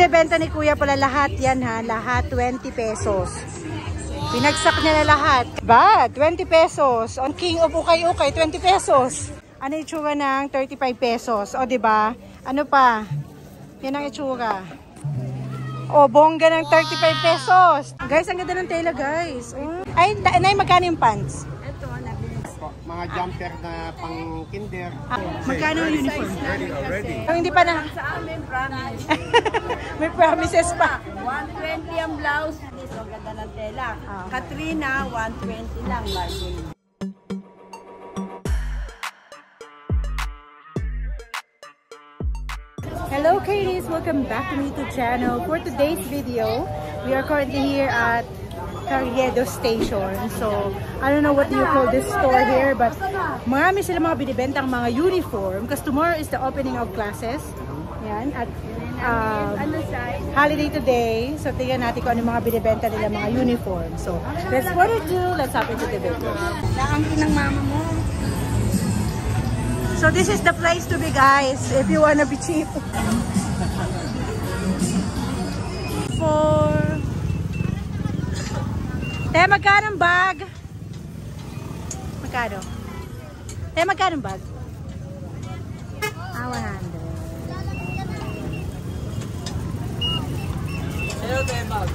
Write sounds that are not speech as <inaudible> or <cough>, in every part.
binibenta ni Kuya pala lahat yan ha. Lahat 20 pesos. Pinagsak niya na lahat. Ba, 20 pesos. On King of Ukay-Ukay, 20 pesos. Ano itsura ng 35 pesos? O, ba? Ano pa? Yan ang itsura. O, bongga ng 35 pesos. Guys, ang ganda ng tela, guys. Oh. Ay, na- nay, magkano yung pants? Mga jumper na pang kinder. Ah, magkano yung uniform? Ready. Kung hindi pa na, sa amin, promise. <laughs> may promises pa. 120 ang blouse. Ang ganda ng tela. Ah. Katrina, 120 lang, margin. Hello Katie's, welcome back to my YouTube channel. For today's video, we are currently here at Carriedo Station. So, I don't know what do you call this store here, but marami sila mga binibentang mga uniform because tomorrow is the opening of classes. Yan, at um, holiday today. So, tingnan natin kung ano mga binibenta nila mga uniform. So, let's what to do. Let's hop into the video. Naangkin ng mama mo. So, this is the place to be, guys, if you wanna be cheap. For... Te, magkano ang bag? Magkano? Te, magkano ang bag? Ah, 100. Hello, Tebag.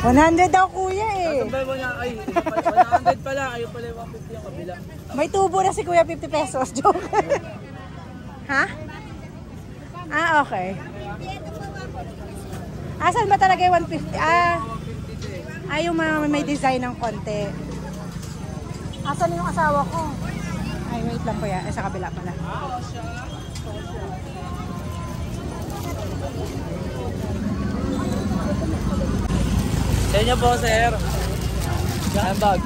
150. 100 daw, kuya eh. Sabay mo na, ay, 100 pala. Ayaw pala yung 150 yung kabila. May tubo na si kuya 50 pesos. <laughs> Joke. ha? Ah, okay. Asan ba talaga yung 150? Ah, yung mga may design ng konti. Asan yung asawa ko? Ay, wait lang kuya. Eh, sa kabila pala. Sa inyo po, sir. Yan bag.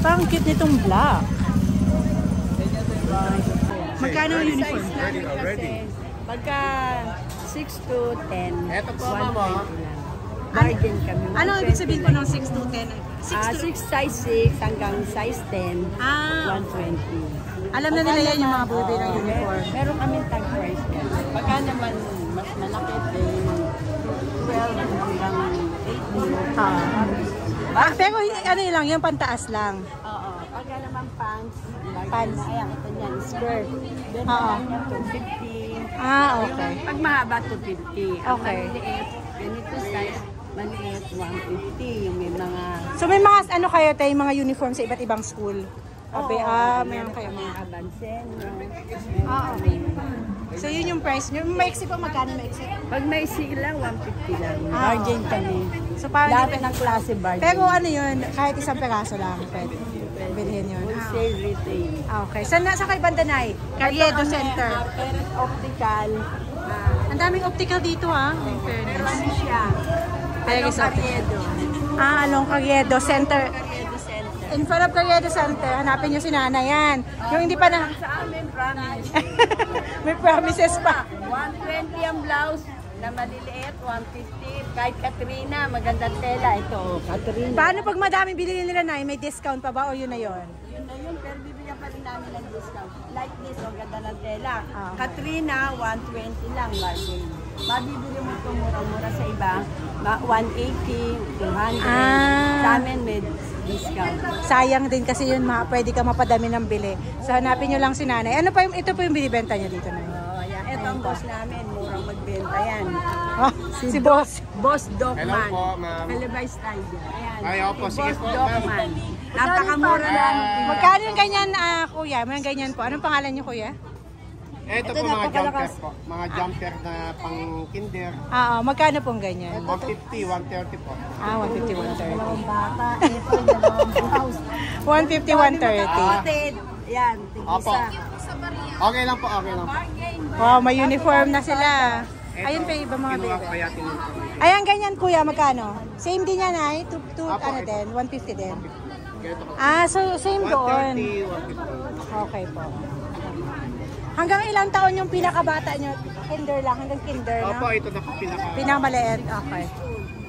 Parang cute nitong black. Magkano yung uniform? Ready already. Pagka 6 to 10, Eto po, 120 mama. lang. Bargain kami. Ano ibig sabihin po ng 6 to 10? 6 Ah, to... 6 size 6 hanggang size 10, Ah, 120. alam na nila yan yung mga bube ng uniform. Meron kami tag price yan. Pagka naman mas malaki din, 12 hanggang 18. Ah. Ah, pero ano lang, yung pantaas lang. Oo. Pagka naman pants, Pants. Ayan, ito niyan, skirt. Then, yan, 250. Ah, okay. Pag mahaba, 250. Ang Okay. maliliit, ganito size, maliit, 150. Yung may mga... So may mga ano kayo tayo, mga uniform sa iba't ibang school? Abe, Oo, ah, meron kayo mga. Abansen. Ah, okay. So yun yung price nyo. Maiksi pa magkano maiksi? Pag may sila, 150 lang. Ah, Bargain kami. So parang Lahat ng klase bargain. Pero ano yun, kahit isang peraso lang, pwede. Bilhin yun. Ah, Wholesale retail. ah, okay. Saan nasa kay Bandanay? Carriedo Center. ah, Perez Optical. Ah, Ang daming optical dito ha. In pero fairness. ano siya? Ano, Optical. Carriedo. Ah, along Carriedo Center. Carriedo Center. In front of Carriedo Center, hanapin nyo si Nana yan. Yung hindi pa na... Sa amin, promise. <laughs> May promises pa. 120 ang blouse na maliliit, 150. Kahit Katrina, magandang tela. Ito, Katrina. Paano pag madami bilhin nila na, may discount pa ba o yun na yun? Yun na yun, pero bibigyan pa rin namin ng discount. Like this, ang ganda ng tela. Ah, okay. Katrina, 120 lang, margin. Mabibili mo ito mura-mura sa iba. Ma- 180, 200. Ah. Sa amin, may discount. Sayang din kasi yun, ma, pwede ka mapadami ng bili. So hanapin nyo lang si nanay. Ano pa yung, ito po yung binibenta nyo dito na Oh, yeah. Ito ang boss namin, murang magbenta yan. Ah, si boss. Boss Dogman. Hello po, ma'am. Kalibay style yan. Ayan. Ay, opo, Si sige Boss po. Dogman. Napakamura lang. Magkano yung ganyan, ah, kuya? May ganyan po. Anong pangalan nyo, kuya? Ito, po mga jumper po. Mga jumper na pang kinder. Ah, oh, magkano pong ganyan? 150, 130 po. Ah, 150, 130. Dalawang bata. Ito, dalawang house. 150, 130. Ted, yan, Opo. tigisa. Okay lang po, okay lang po. Wow, may uniform na sila. Ayun pa iba mga tinun. Ayan, ganyan kuya, magkano? Same din yan ay? To, to, Apo, ano ito. din? 150 din? Ah, so same doon. 130, 150. Okay po. Hanggang ilang taon yung pinakabata nyo? Kinder lang, hanggang kinder Opo, na? ito na po pinaka... Pinakamaliit, okay.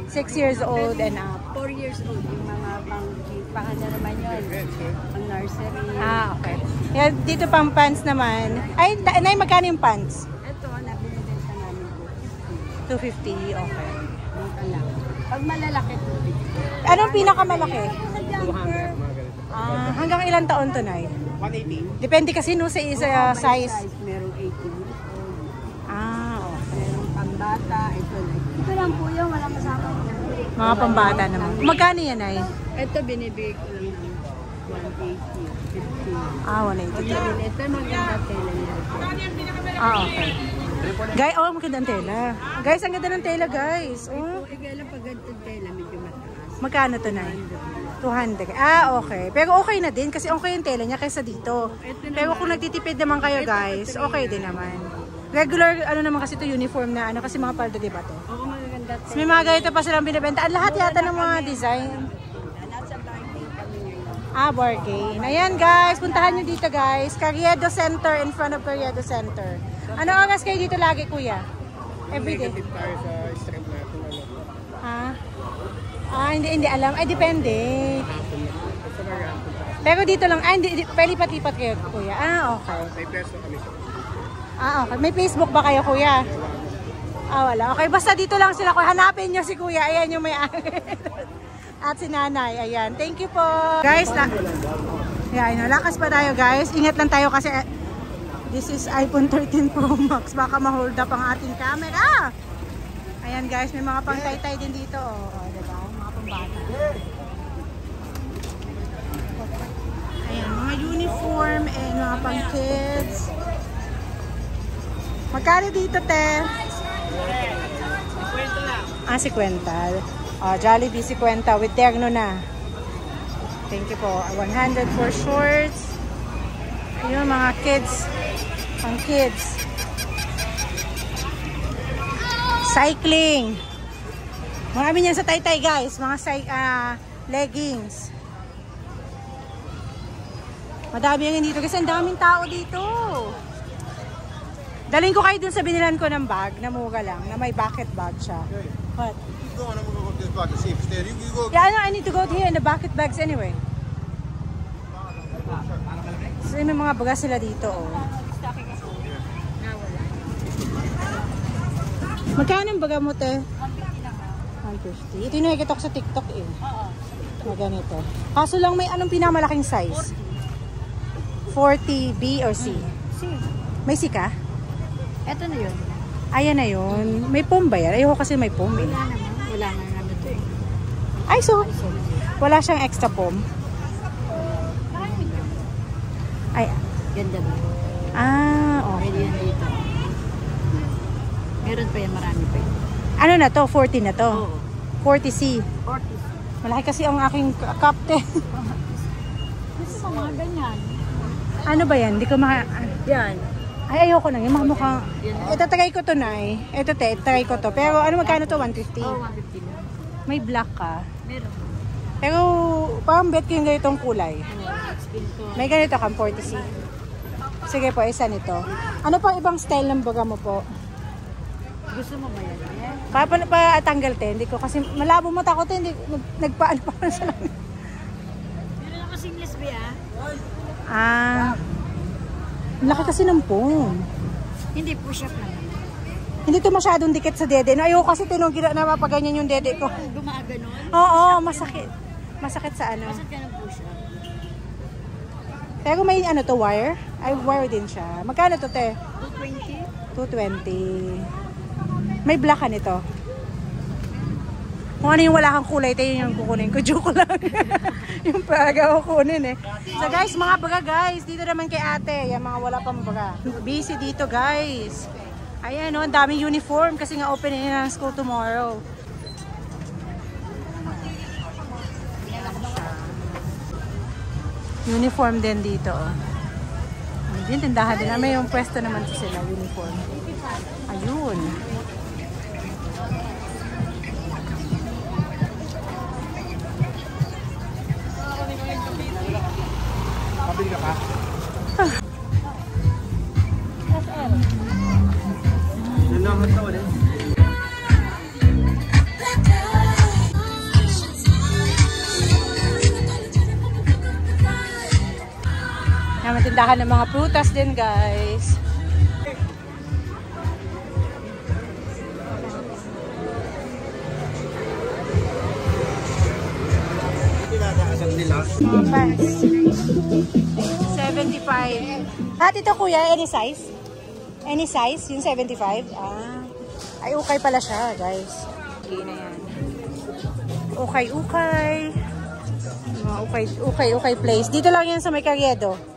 6 years old and up. 4 years old, yung mga pang, pang ano naman yun. Yes, sir. Ang nursery. Ah, okay. Yan, dito pang pants naman. Ay, nay, magkano yung pants? Ito, nabinibenta namin po. 250, okay. Pag malalaki po. Anong pinakamalaki? Sa jumper. Ah, hanggang ilang taon to, Nay? 180. Depende kasi no sa isa By size. Merong 18 years old. Ah, okay. Merong pambata. Ito lang. Ito lang po yun. Walang kasama. Mga pambata naman. Magkano yan, Nay? Ito binibigay ko lang ng 180. 50. Ah, 180. Ito maganda tela niya. Ah, okay. Guys, oh, ang tela. Guys, ang ganda ng tela, guys. Oh. Kung ikala pag ganito tela, medyo mataas. Magkano to, Nay? 200. Ah, okay. Pero okay na din kasi okay yung tela niya kaysa dito. Pero kung nagtitipid naman kayo, guys, okay din naman. Regular, ano naman kasi to uniform na ano kasi mga palda, di ba to? Oo, magaganda may mga ganito pa silang binibenta. Ang lahat yata ng mga design. Nasa bargain. Ah, bargain. Ayan guys, puntahan nyo dito guys. Carriedo Center, in front of Carriedo Center. Ano oras kayo dito lagi kuya? Everyday. Negative tayo sa stream natin. Ano, Ah, ah hindi, hindi alam. Ay, depende. na. Pero dito lang, ah, hindi, palipat-lipat kayo kuya. Ah, okay. May peso kami sa Ah, okay. May Facebook ba kayo kuya? Ah, wala. Okay, basta dito lang sila. Kuya. Hanapin nyo si kuya. Ayan yung may <laughs> At si nanay. Ayan. Thank you po. Guys, la Ayan, lakas pa tayo guys. Ingat lang tayo kasi this is iPhone 13 Pro Max. Baka ma-hold up ang ating camera. Ayan guys, may mga pang-taytay din dito. Oh, oh diba? Mga pambata. Ayan, mga uniform and mga pang-kids. Magkano dito, te? Ah, si Quental. Oh, Jollibee si Quenta with terno na. Thank you po. 100 for shorts. Ayun, mga kids. Pang kids. Cycling. Marami niyan sa Taytay, guys. Mga ah, leggings. Madami yan dito kasi ang daming tao dito. Daling ko kayo dun sa binilan ko ng bag na mura lang, na may bucket bag siya. What? Keep going, I'm gonna go this back to see if it's there. You can go. Yeah, I know, I need to go here in the bucket bags anyway. So, may mga baga sila dito, oh. Magkano ang baga mo, te? 150. Ito yung nakikita ko sa TikTok, eh. Oo. ganito. Kaso lang may anong pinamalaking size? 40 B or C? C. May C ka? Ito na yun. Ayan na yun. May pom ba yan? Ayoko kasi may pom, eh. Wala naman. Wala nga ano to eh. Ay, so, wala siyang extra pom. Ay, Ganda ba? ah, okay. Pwede yan dito. Meron pa yan, marami pa yan. Ano na to? 40 na to? Oo. 40C. 40. Malaki kasi ang aking kapte. Gusto ko mga ganyan. ano ba yan? Hindi ko maka... Yan. Ay, ayoko na. Yung mga mukhang... Ito, tagay ko to na eh. Ito, te, tagay ko to. Pero ano magkano to? 150. Oh, 150 lang. May black ka. Meron. Pero, parang bet ko yung ganitong kulay. May ganito kang 40C. Sige po, isa nito. Ano pa ibang style ng baga mo po? Gusto mo ba yan? Kaya pa, pa tanggal te, hindi ko kasi malabo mata ko te, hindi, nag, nagpaano pa sa lang. Meron ako seamless ba ah? Ah, laki kasi ng pom. Hindi, push up lang. Hindi to masyadong dikit sa dede. No, ayoko kasi tinong gina na mapaganyan yung dede ko. Gumaganon. Oo, masakit. Masakit sa ano. Basad ka ng push up. Pero may ano to, wire? Ay, wire din siya. Magkano to, te? 220. 220. May black ka nito. Kung ano yung wala kang kulay, tayo yung kukunin ko. <laughs> Joke lang. <laughs> yung paga kukunin eh. So guys, mga baga guys, dito naman kay ate. Yan mga wala pang baga. Busy dito guys. Ayan o, ang daming uniform kasi nga open na ng school tomorrow. Uniform din dito oh. Ayun, tindahan din. May yung pwesto naman sila, uniform. Ayun. Tindahan ng mga prutas din, guys. Pants. 75. At ito kuya, any size? Any size? Yung 75? Ah. Ay, ukay pala siya, guys. Okay na yan. Ukay, ukay. Mga ukay, ukay, ukay place. Dito lang yan sa may Carriedo.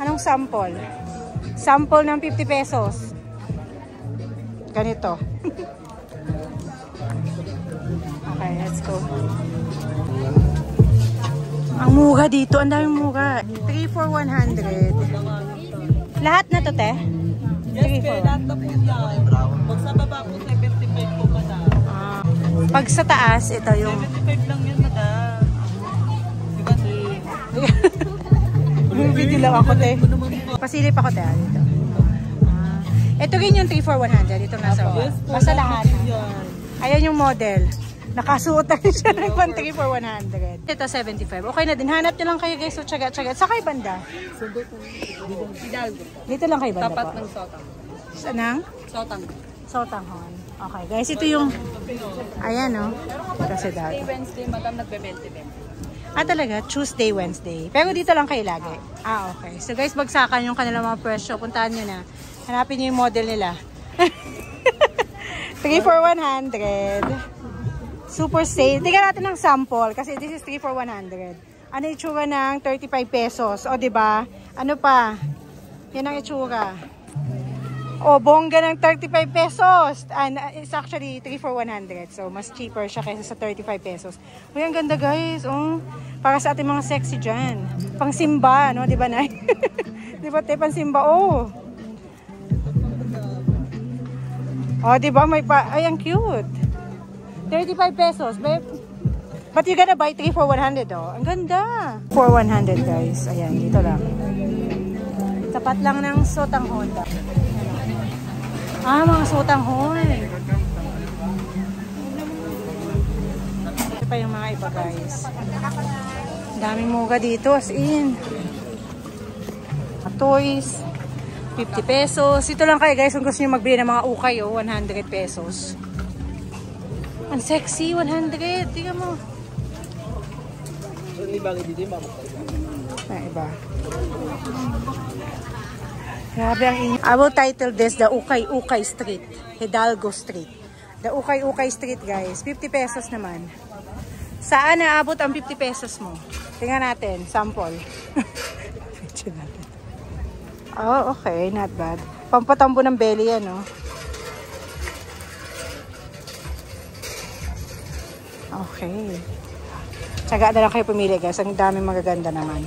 Anong sample? Sample ng 50 pesos. Ganito. <laughs> okay, let's go. Ang mura dito. Ang daming mura. 3 for 100. Lahat na to, te? 3 for Lahat na po yan. Pag sa baba po, 75 po madam. Ah. Pag sa taas, ito yung... 75 lang yan madam. Lang ako, te. Pasilip ako, te. ah, Dito. Ah. Ito rin yung 3 for 100. Ito nasa baba. Yes po. Basta lahat. Yan. Ayan yung model. Nakasuot na rin siya ng 3 for 100. Ito, 75. Okay na din. Hanap nyo lang kayo, guys. So, tsaga-tsaga. Sa kay banda? Dito lang kay banda Tapat po. ng sotang. Saan ang? Sotang. Sotanghon. Okay, guys. Ito yung... Ayan, no? Kasi dati. Wednesday, madam, nagbe-20 din. Ah, talaga? Tuesday, Wednesday. Pero dito lang kayo lagi. Ah, okay. So guys, bagsakan yung kanilang mga presyo. Puntahan nyo na. Hanapin nyo yung model nila. <laughs> 3 for 100. Super sale. Tingnan natin ng sample kasi this is 3 for 100. Ano itsura ng 35 pesos? O, ba? Ano pa? Yan ang itsura. O, bongga ng 35 pesos. And uh, it's actually 3 for 100. So, mas cheaper siya kaysa sa 35 pesos. Uy, ang ganda guys. Oh, para sa ating mga sexy dyan. Pang simba, no? Di ba, Nay? <laughs> di ba, te? Pang simba. Oh. Oh, di ba? May pa... Ay, ang cute. 35 pesos. But, but you gonna buy 3 for 100, oh. Ang ganda. For 100, guys. Ayan, dito lang. Tapat lang ng sotang Honda. Ah, mga sotang Honda. Ito pa yung mga iba, guys. Ang daming muga dito, as in. Toys. 50 pesos. Ito lang kayo, guys, kung gusto nyo magbili ng mga ukay, oh. 100 pesos. Ang sexy, 100. Tingnan mo. Na iba. Grabe ang inyo. I will title this the Ukay Ukay Street. Hidalgo Street. The Ukay Ukay Street guys. 50 pesos naman. Saan naabot ang 50 pesos mo? Tingnan natin. Sample. Picture <laughs> natin. Oh, okay. Not bad. Pampatambo ng belly yan, no? Okay. Tsaga na lang kayo pumili guys. Ang daming magaganda naman.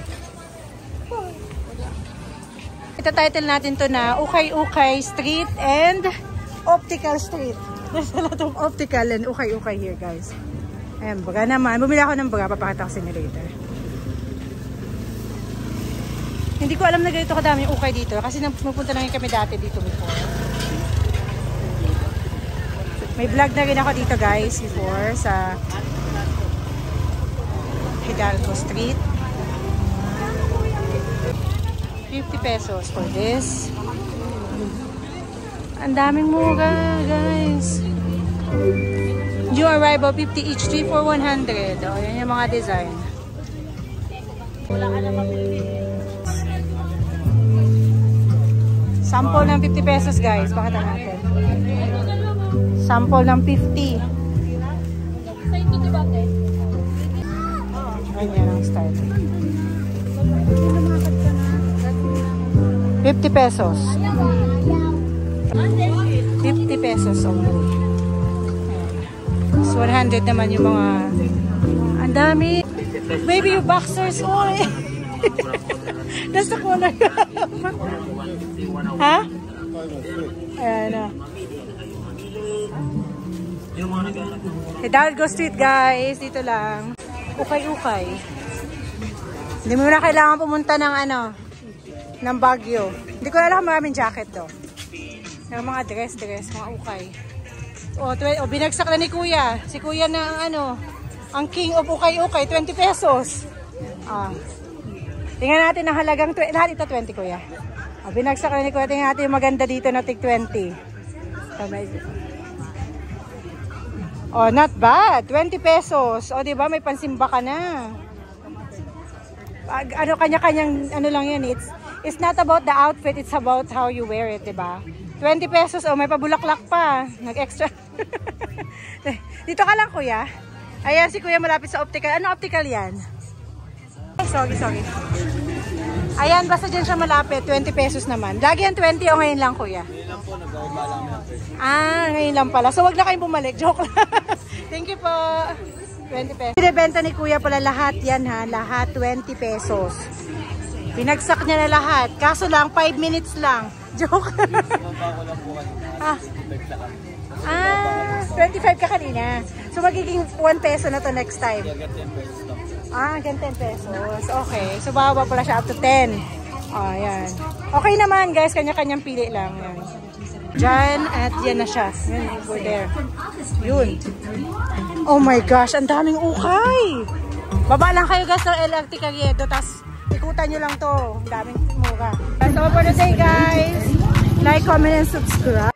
Ito title natin to na Ukay Ukay Street and Optical Street. There's a lot of optical and Ukay Ukay here guys. Ayan, baga naman. Bumili ako ng baga. Papakita ko sa inyo later. Hindi ko alam na ganito kadami yung ukay dito. Kasi pupunta lang kami dati dito before. May vlog na rin ako dito guys before sa Hidalgo Street. 50 pesos for this. Ang daming mura guys. New arrival 50 each 3 for 100. O, yan yung mga design. Wala ka na Sample ng 50 pesos guys. Pakita natin. Sample ng 50. Ganyan ang style. 50 pesos. 50 pesos only. So 100 naman yung mga ang dami. Baby, yung boxers. Oh, <laughs> eh. That's the corner. <laughs> ha? Ayan na. Hidalgo Street guys. Dito lang. Ukay-ukay. Hindi mo na kailangan pumunta ng ano, ng Baguio. Hindi ko alam maraming jacket do. Ng mga dress-dress, mga ukay. O, tw- o, binagsak na ni Kuya. Si Kuya na ano, ang king of ukay-ukay, 20 pesos. Ah. Tingnan natin ang halagang, lahat ito 20 kuya. O, binagsak na ni kuya. Tingnan natin yung maganda dito na tig 20. So, may- Oh, not bad. 20 pesos. O, di ba? May pansimba ka na. Ag- ano, kanya-kanyang, ano lang yan. It's, it's not about the outfit. It's about how you wear it, di ba? 20 pesos. Oh, may pabulaklak pa. Nag-extra. <laughs> Dito ka lang, kuya. Ayan, si kuya malapit sa optical. Ano optical yan? Ay, sorry, sorry. Ayan, basta dyan siya malapit. 20 pesos naman. Lagi yan 20 o ngayon lang, kuya? Ngayon lang po, nag-aumba lang Ah, ngayon lang pala. So, wag na kayong bumalik. <laughs> Joke lang. Thank you po. 20 pesos. Binibenta ni kuya pala lahat yan ha. Lahat 20 pesos. Pinagsak niya na lahat. Kaso lang, 5 minutes lang. <laughs> Joke. ah. ah, 25 ka kanina. So, magiging 1 peso na to next time. Ah, hanggang 10 pesos. Okay. So, bababa pala siya up to 10. Oh, ayan. Okay naman, guys. Kanya-kanyang pili lang. Yan. Diyan, at yan na siya. Yun, over there. Yun. Oh my gosh, ang daming ukay. Baba lang kayo, guys, ng LRT Carriedo. Tapos, ikutan nyo lang to. Ang daming mura. That's all for today, guys. Like, comment, and subscribe.